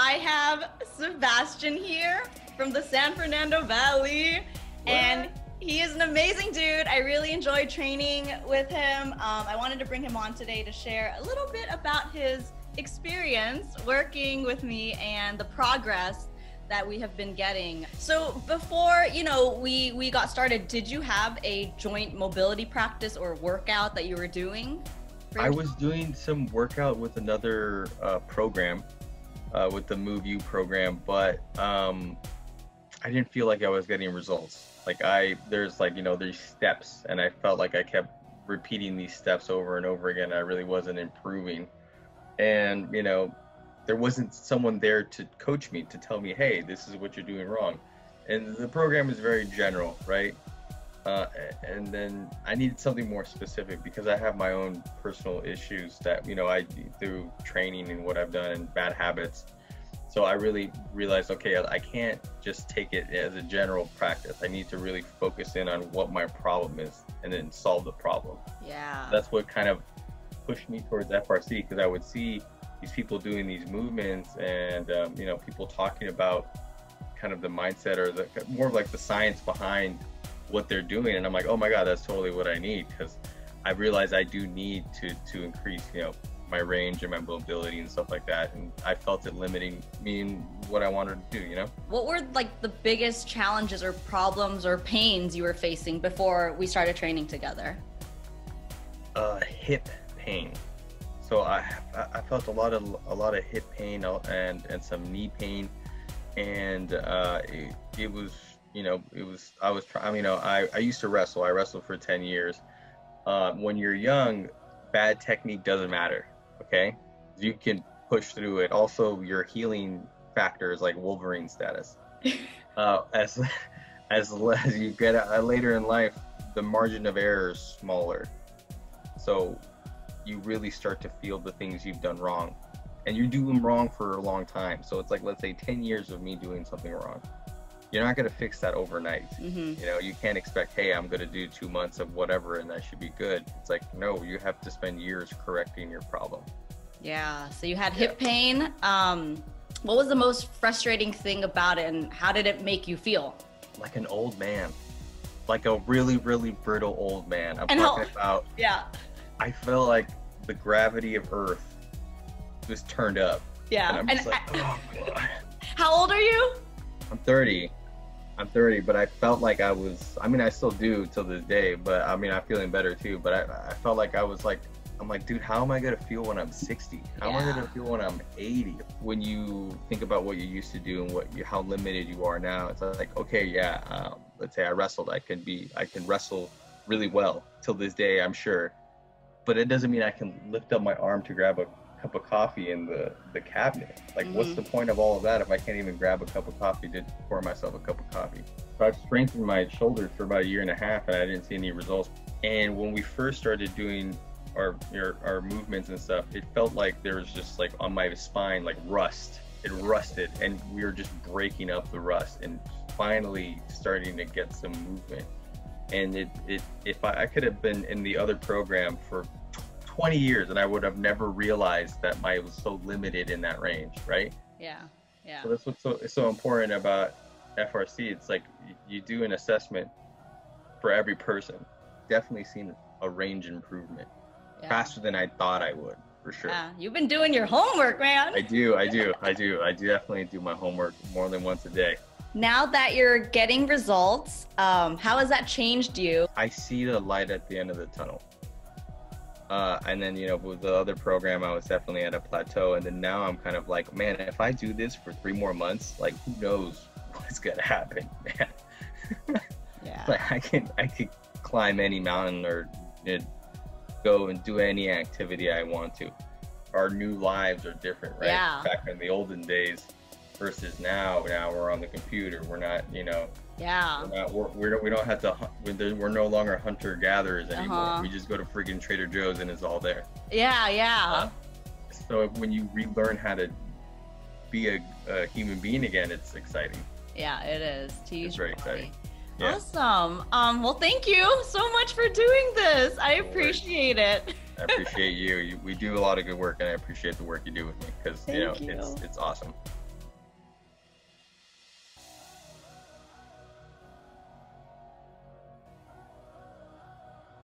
I have Sebastian here from the San Fernando Valley. And he is an amazing dude. I really enjoyed training with him. Um, I wanted to bring him on today to share a little bit about his experience working with me and the progress that we have been getting. So before, you know, we we got started, did you have a joint mobility practice or workout that you were doing? I was doing some workout with another uh, program, uh, with the Move You program, but um, I didn't feel like I was getting results. Like I, there's like you know, there's steps, and I felt like I kept repeating these steps over and over again. I really wasn't improving, and you know, there wasn't someone there to coach me to tell me, hey, this is what you're doing wrong. And the program is very general, right? Uh, and then I needed something more specific because I have my own personal issues that you know I through training and what I've done and bad habits. So I really realized, okay, I can't just take it as a general practice. I need to really focus in on what my problem is and then solve the problem. Yeah. That's what kind of pushed me towards FRC because I would see these people doing these movements and um, you know people talking about kind of the mindset or the more of like the science behind what they're doing and i'm like oh my god that's totally what i need because i realize i do need to to increase you know my range and my mobility and stuff like that and i felt it limiting me in what i wanted to do you know? What were like the biggest challenges or problems or pains you were facing before we started training together? Uh hip pain. So i i felt a lot of a lot of hip pain and and some knee pain and uh it, it was you know, it was I was trying. You know, I I used to wrestle. I wrestled for ten years. Uh, when you're young, bad technique doesn't matter. Okay, you can push through it. Also, your healing factor is like Wolverine status. uh, as as as you get uh, later in life, the margin of error is smaller. So you really start to feel the things you've done wrong, and you do them wrong for a long time. So it's like let's say ten years of me doing something wrong you're not going to fix that overnight. Mm-hmm. You know, you can't expect, hey, I'm going to do two months of whatever and that should be good. It's like, no, you have to spend years correcting your problem. Yeah. So you had yeah. hip pain. Um, what was the most frustrating thing about it and how did it make you feel? Like an old man, like a really, really brittle old man. I'm and talking how, about. Yeah. I felt like the gravity of Earth was turned up. Yeah. And I'm and just like, I, oh, How old are you? I'm 30. I'm 30, but I felt like I was. I mean, I still do till this day, but I mean, I'm feeling better too. But I, I felt like I was like, I'm like, dude, how am I gonna feel when I'm 60? How yeah. am I gonna feel when I'm 80? When you think about what you used to do and what you, how limited you are now, it's like, okay, yeah. Um, let's say I wrestled, I can be, I can wrestle really well till this day, I'm sure. But it doesn't mean I can lift up my arm to grab a cup of coffee in the, the cabinet. Like, mm-hmm. what's the point of all of that if I can't even grab a cup of coffee to pour myself a cup of coffee? So I've strengthened my shoulders for about a year and a half, and I didn't see any results. And when we first started doing our our, our movements and stuff, it felt like there was just like on my spine like rust. It rusted, and we were just breaking up the rust and finally starting to get some movement. And it, it if I, I could have been in the other program for 20 years and I would have never realized that my was so limited in that range, right? Yeah. Yeah. So that's what's so so important about FRC. It's like you do an assessment for every person. Definitely seen a range improvement yeah. faster than I thought I would, for sure. Yeah, you've been doing your homework, man. I do, I do, I do. I do definitely do my homework more than once a day. Now that you're getting results, um, how has that changed you? I see the light at the end of the tunnel. Uh, and then, you know, with the other program, I was definitely at a plateau. And then now I'm kind of like, man, if I do this for three more months, like, who knows what's gonna happen, man? yeah. like, I can, I could climb any mountain or you know, go and do any activity I want to. Our new lives are different, right? Yeah. Back in the olden days versus now. Now we're on the computer. We're not, you know, yeah. We're not, we're, we're, we don't have to, we're no longer hunter gatherers anymore. Uh-huh. We just go to freaking Trader Joe's and it's all there. Yeah, yeah. Uh, so when you relearn how to be a, a, human being again, it's exciting. Yeah, it is. Use it's very exciting. Yeah. Awesome. Um, well, thank you so much for doing this. I appreciate it. I appreciate you. you. We do a lot of good work, and I appreciate the work you do with me because you know you. it's it's awesome.